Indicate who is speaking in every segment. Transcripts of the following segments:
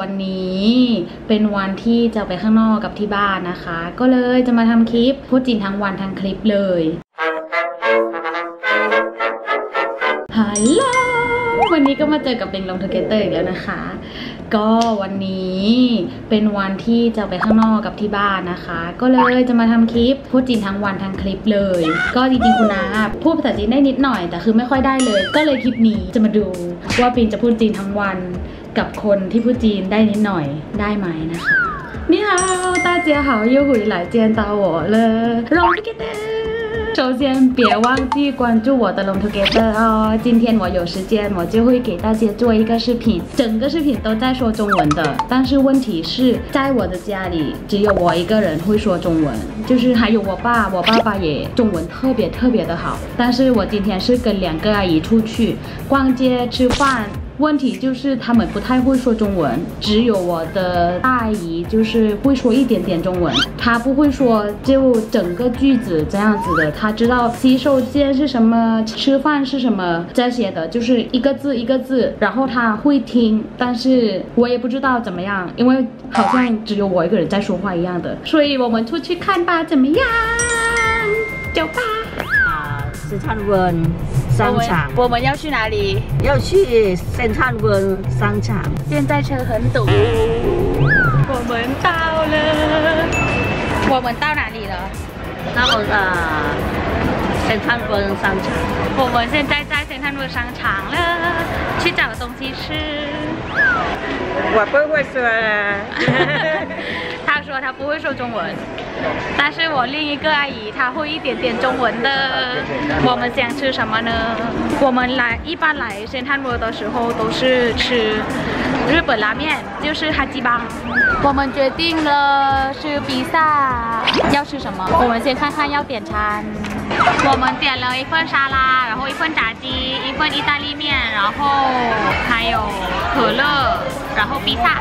Speaker 1: วันนี้เป็นวันที่จะไปข้างนอกกับที่บ้านนะคะ ก็เลยจะมาทำคลิปพูดจีนทั้งวันทั้งคลิปเลยฮัลโหล วันนี้ก็มาเจอกับเบงลงเทเกเตอร์อีกแล้วนะคะ ก็วันนี้เป็นวันที่จะไปข้างนอกกับที่บ้านนะคะ ก็เลยจะมาทำคลิปพูดจีนทั้งวันทั้งคลิปเลย ก็จริงๆคุณนาพูดภาษาจีนได้นิดหน่อย แต่คือไม่ค่อยได้เลย ก็เลยคลิปนี้จะมาดูว่าปินจะพูดจีนทั้งวันกับคนที่พูดจีนได้นิดหน่อยได้ไหมนะคะนี่ค่ะตาเจียเหาวยูหุ่ยหลายเจียนตาหัวเลยลงเทเกเตอร์ 首先，别忘记关注我的龙 together 哦。今天我有时间，我就会给大家做一个视频，整个视频都在说中文的。但是问题是在我的家里，只有我一个人会说中文，就是还有我爸，我爸爸也中文特别特别的好。但是我今天是跟两个阿姨出去逛街吃饭。问题就是他们不太会说中文，只有我的大姨就是会说一点点中文，她不会说就整个句子这样子的，她知道洗手间是什么，吃饭是什么这些的，就是一个字一个字，然后她会听，但是我也不知道怎么样，因为好像只有我一个人在说话一样的，所以我们出去看吧，怎么样？走吧。
Speaker 2: 啊，斯坦文商场
Speaker 1: 我们要去哪里？
Speaker 2: 要去圣坦文商场。
Speaker 1: 现在车很堵，我们到了，我们到哪里了？
Speaker 2: 到呃圣坦文商场。
Speaker 1: 我们现在在先探路商场了，去找东西吃。
Speaker 2: 我不会说了。
Speaker 1: 他说他不会说中文，但是我另一个阿姨她会一点点中文的。我们想吃什么呢？我们来一般来先探路的时候都是吃日本拉面，就是哈基邦。我们决定了吃披萨，要吃什么？我们先看看要点餐。我们点了一份沙拉，然后一份炸鸡，一份意大利面，然后还有可乐，然后披萨。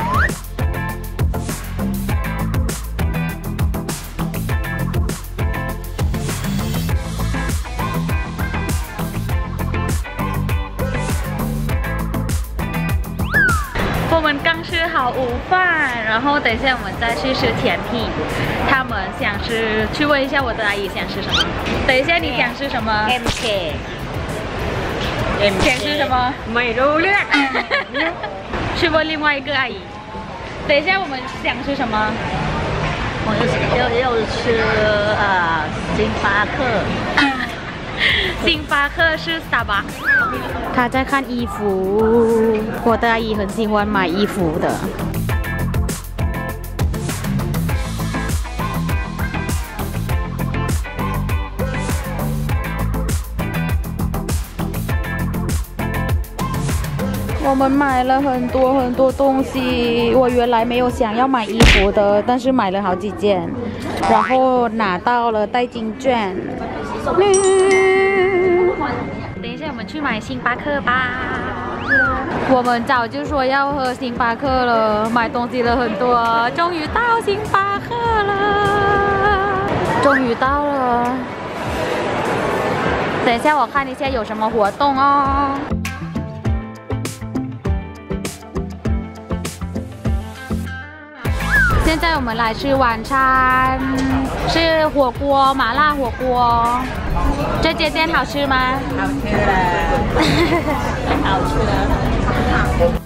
Speaker 1: 我们刚吃好午饭然后等一下我们再去吃甜品。他们想吃去问一下我的阿姨想吃什么。等一下你想吃什么
Speaker 2: ？Mk
Speaker 1: 想吃什么？
Speaker 2: 美容院
Speaker 1: 去问另外一个阿姨。等一下我们想吃什么？
Speaker 2: 我要要吃啊星巴克。
Speaker 1: 星巴克是 Starbucks。他在看衣服，我的阿姨很喜欢买衣服的。我们买了很多很多东西，我原来没有想要买衣服的，但是买了好几件，然后拿到了代金券。们去买星巴克吧。我们早就说要喝星巴克了，买东西了很多，终于到星巴克了，终于到了。等一下，我看一下有什么活动哦。现在我们来吃晚餐，是火锅麻辣火锅。这间店好吃吗？
Speaker 2: 好吃的，好吃的。